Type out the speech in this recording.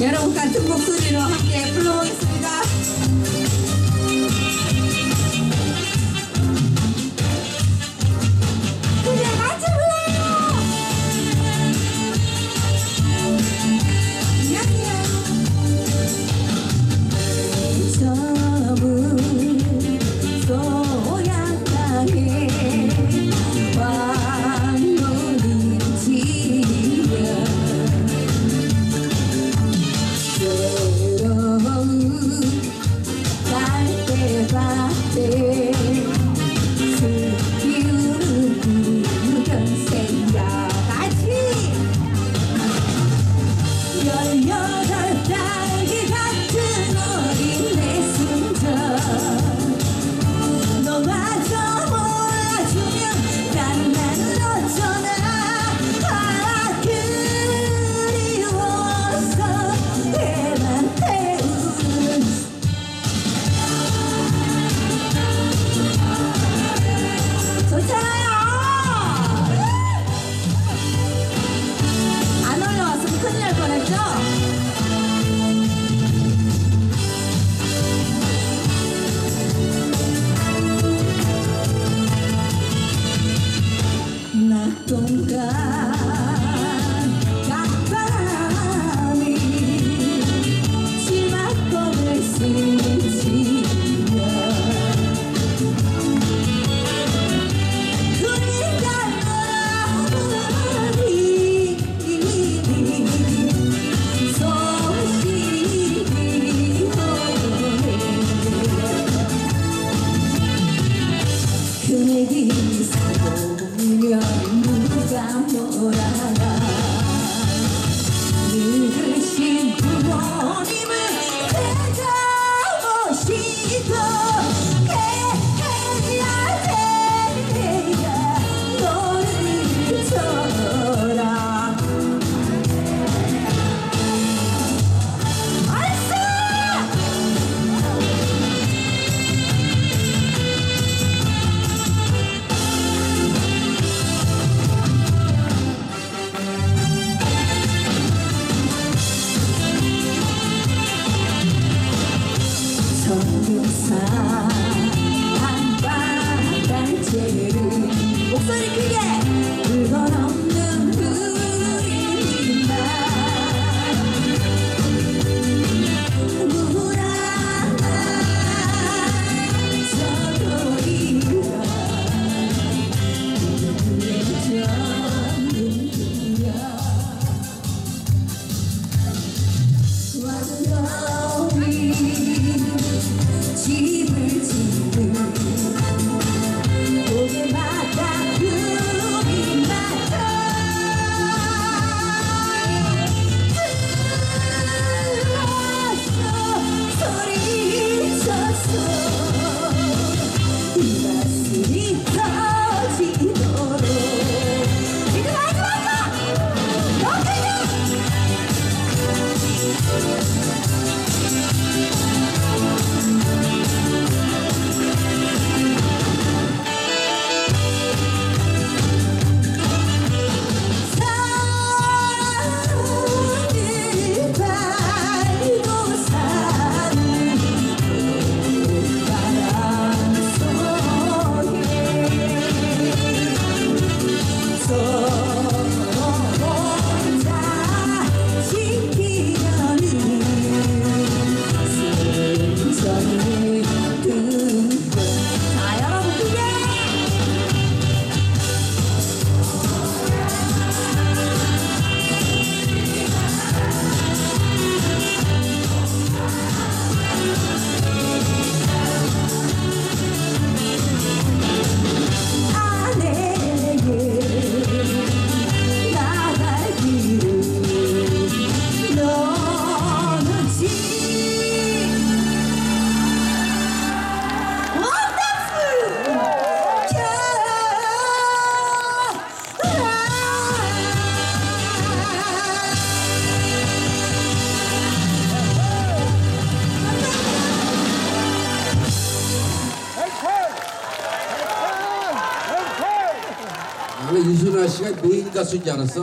여러분 같은 목소리로 함께 불러보겠습니다. 그얘기 서보면 누가 뭐라 늘 그신 그 원래 유순아 씨가 메인 가수인 줄 알았어.